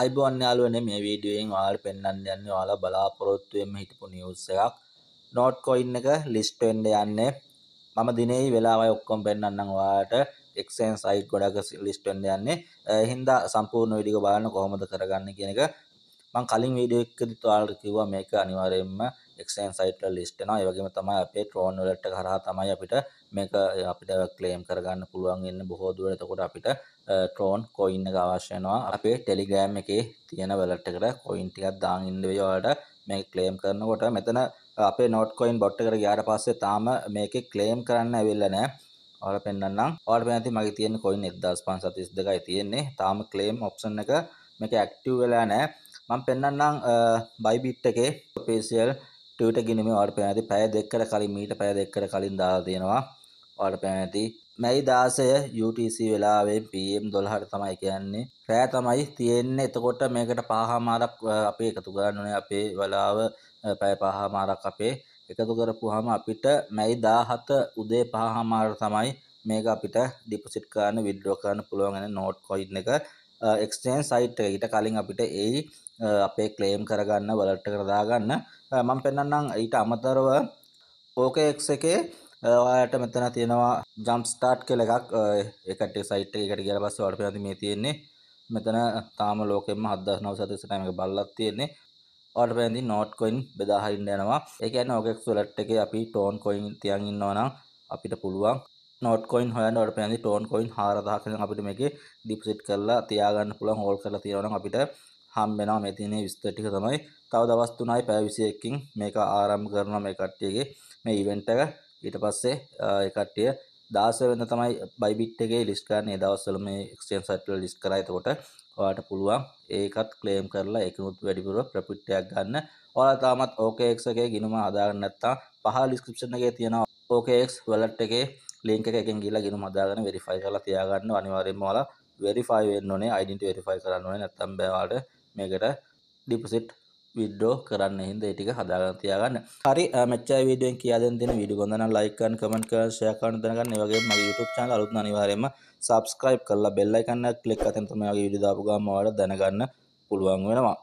අයිබෝන් යාළුවනේ මේ වීඩියෝයෙන් ඔයාලට පෙන්වන්න යන්නේ. ඔයාලා බලාපොරොත්තු වෙන්න හිටපු නිවුස් එකක්. නෝට් කොයින් එක ලිස්ට් වෙන්න යන්නේ. මම දිනේ වෙලාවයි ඔක්කොම පෙන්වන්නම් ඔයාලට. එක්ස්චේන්ජ් සයිට් ගොඩක ලිස්ට් වෙන්න යන්නේ. ඒ හින්දා සම්පූර්ණ වීඩියෝ බලන්න කොහොමද කරගන්නේ කියන එක මම කලින් වීඩියෝ එකකදීත් ඔයාලට කිව්වා මේක අනිවාර්යයෙන්ම එක්ස්චේන්ජ් සයිට් වල ලිස්ට් වෙනවා. ඒ වගේම තමයි අපේ ට්‍රෝන් වලට කරහා තමයි අපිට මේක අපිට ක්ලේම් කරගන්න පුළුවන් වෙන්නේ බොහෝ දුරට. එතකොට අපිට ට්‍රෝන් කොයින් එක අවශ්‍ය වෙනවා. අපේ ටෙලිග්‍රෑම් එකේ තියෙන වලට් එකට කොයින් ටිකක් දාන් ඉන්න වෙයි ඔයාලට මේක ක්ලේම් කරනකොට. මෙතන අපේ නෝට් කොයින් බොට් එකට ගියාට පස්සේ තාම මේකේ ක්ලේම් කරන්න ඇවිල්ලා නැහැ. ඔයාලට පෙන්වන්නම්. ඔයාලට පෙන්නති මගේ තියෙන කොයින් 1532යි තියෙන්නේ. තාම ක්ලේම් ඔප්ෂන් එක මේක ඇක්ටිව් වෙලා නැහැ. මම පෙන්වන්නම් බයිබිට් එකේ ඔෆිෂියල් ට්විටර් ගිණුමේ ඔයාලට පෙන්නති පැය දෙකකට කලින් මීට පැය දෙකකට කලින් දාලා තියෙනවා ඔයාලට පෙන්නති මැයි 16 UTC වෙලාවේ PM 12ට තමයි කියන්නේ. රෑ තමයි තියෙන්නේ. එතකොට මේකට පහමාරක් අපේ එකතු කරන්න ඕනේ අපේ වෙලාව පැය පහමාරක් අපේ එකතු කරපුවාම අපිට මැයි 17 උදේ පහමාරට තමයි මේක අපිට ඩිපොසිට් කරන්න විත්ඩ්‍රෝ කරන්න පුළුවන් වෙන නෝට් කොයින් එක එක්ස්චේන්ජ් සයිට් එකකට කලින් අපිට ඒ අපේ ක්ලේම් කරගන්න වලට් එකට දාගන්න මම පෙන්නන්නම් ඊට අමතරව OKX එකේ ඔයාලට මෙතන තියෙනවා ජම්ප් ස්ටාර්ට් කියලා එකක්. ඒකට සයිට් එකකට ගියාට පස්සේ ඔයාලට පේනවා මේ තියෙන්නේ. මෙතන තාම ලෝකෙම 7900 ටයිම් එක බලලක් තියෙන්නේ. ඔයාලට පේනවා නෝට් කොයින් බෙදා හරින්න යනවා. ඒ කියන්නේ OKX වලට් එකේ අපි ටෝන් කොයින් තියන් ඉන්නවා නම් අපිට පුළුවන් නෝට් කොයින් හොයන්න ඔයාලට පේනවා ටෝන් කොයින් 4000 ක අපිට මේකේ ඩිපොසිට් කරලා තියාගන්න පුළුවන් හෝල්ඩ් කරලා තියනවා නම් අපිට හම්බ වෙනවා මේ තියෙන විස්තර ටික තමයි තව දවස් 3යි පැය 21කින් මේක ආරම්භ කරනවා මේ කට්ටියගේ මේ ඉවෙන්ට් එක ඊට පස්සේ ඒ කට්ටිය 16 වෙනිදා තමයි බයිබිට් එකේ ලිස්ට් කරන්නේ. ඒ දවස්වල මේ එක්ස්චේන්ජ් සයිට් වල ලිස්ට් කරා. එතකොට ඔයාලට පුළුවන් ඒකත් ක්ලේම් කරලා ඒකනුත් වැඩිපුර ප්‍රොෆිට් එකක් ගන්න. ඔයාලා තාමත් OKX එකේ ගිණුම හදාගන්න නැත්නම් පහළ ඩිස්ක්‍රිප්ෂන් එකේ තියෙනවා OKX wallet එකේ link එක එකෙන් ගිහලා ගිණුම හදාගෙන verify කරලා තියාගන්න. අනිවාර්යයෙන්ම ඔයාලා verify වෙන්න ඕනේ. identity verify කරන්න ඕනේ. නැත්නම් බෑ ඔයාලට මේකට deposit විඩ්ඩෝ කරන්න හිද ඒටික හදාගන්න තියාගන්න හරි මෙච්චයි වීඩියෙන් කියාදෙන් දෙන විඩි ගොඳන ලයිකන් කමෙන්ට් කරලා ෂෙයා කරන්න දැනගන්න ඒ වගේම මගේ YouTube channel අලුත් අනිවාර්යයෙන්ම subscribe කරලා bell icon එක click කරලා තමයි මගේ වීඩියෝ දාපු ගමන් ඔයාලට දැනගන්න පුළුවන් වෙනවා